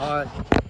All right.